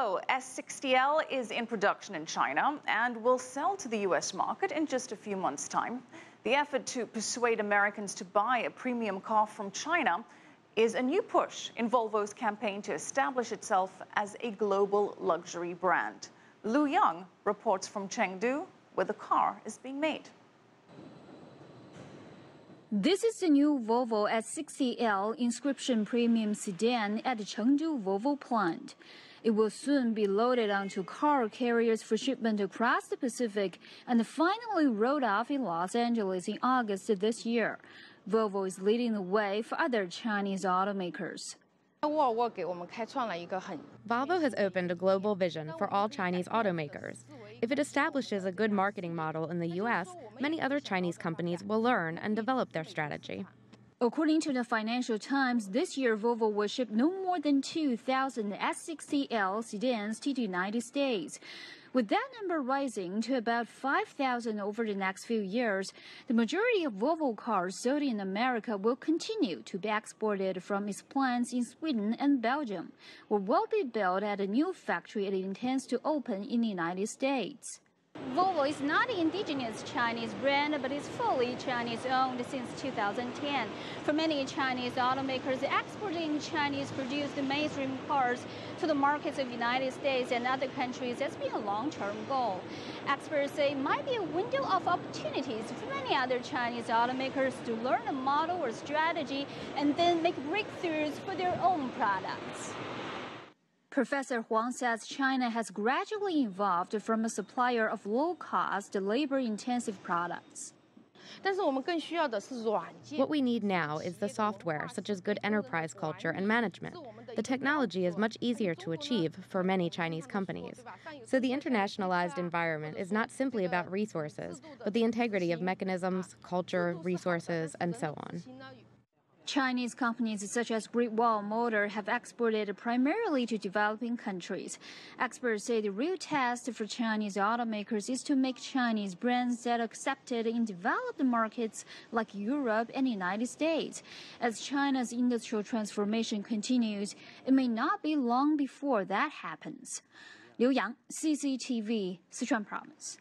S60L is in production in China and will sell to the US market in just a few months' time. The effort to persuade Americans to buy a premium car from China is a new push in Volvo's campaign to establish itself as a global luxury brand. Liu Yang reports from Chengdu, where the car is being made. This is the new Volvo S60L inscription premium sedan at the Chengdu Volvo plant. It will soon be loaded onto car carriers for shipment across the Pacific and finally rolled off in Los Angeles in August this year. Volvo is leading the way for other Chinese automakers. Volvo has opened a global vision for all Chinese automakers. If it establishes a good marketing model in the US, many other Chinese companies will learn and develop their strategy. According to the Financial Times, this year Volvo will ship no more than 2,000 S60L sedans to the United States. With that number rising to about 5,000 over the next few years, the majority of Volvo cars sold in America will continue to be exported from its plants in Sweden and Belgium, or will be built at a new factory it intends to open in the United States. Volvo is not an indigenous Chinese brand, but is fully Chinese owned since 2010. For many Chinese automakers, exporting Chinese produced mainstream cars to the markets of the United States and other countries has been a long term goal. Experts say it might be a window of opportunities for many other Chinese automakers to learn a model or strategy and then make breakthroughs for their own products. Professor Huang says China has gradually evolved from a supplier of low-cost, labor-intensive products. What we need now is the software, such as good enterprise culture and management. The technology is much easier to achieve for many Chinese companies. So the internationalized environment is not simply about resources, but the integrity of mechanisms, culture, resources, and so on. Chinese companies such as Great Wall Motor have exported primarily to developing countries. Experts say the real test for Chinese automakers is to make Chinese brands that are accepted in developed markets like Europe and the United States. As China's industrial transformation continues, it may not be long before that happens. Liu Yang, CCTV, Sichuan Province.